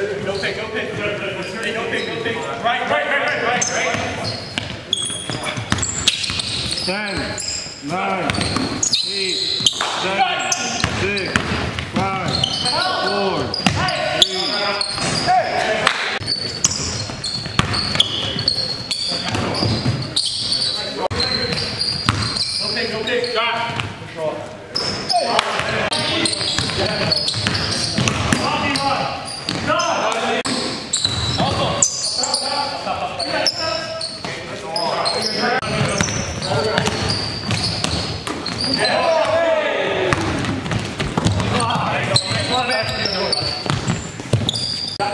Go pick, go pick. Hey, go pick, go pick. Right, right, right, right, right, right. Ten, nine, eight, seven, six, five, four, Go pick, go pick.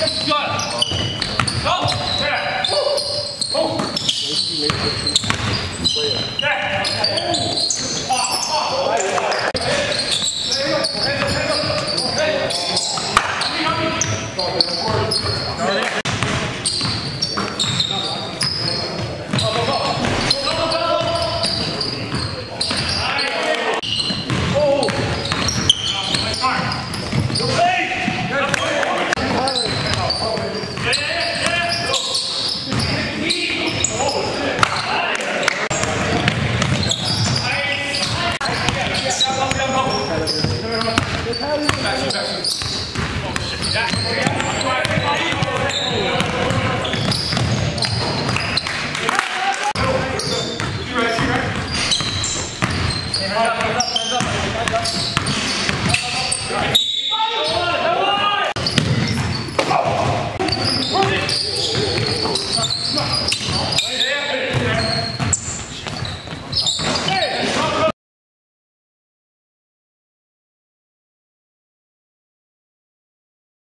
Got. Back, back, back. Oh, shit. Yeah.